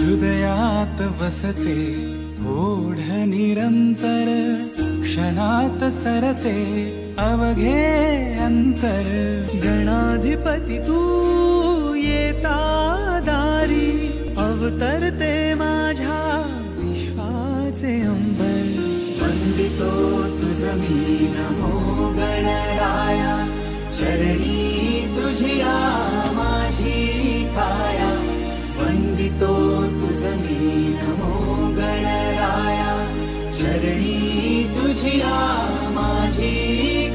मनात वसते ओढ निरंतर क्षणात सरते अवघे अंतर गणाधिपती तू येता दारी अवतरते माझ्या विश्वाचे अंबर वन्दितो तुझ मी नमो गणराया चरणी नमो गणराया चरणी तुझिया माझी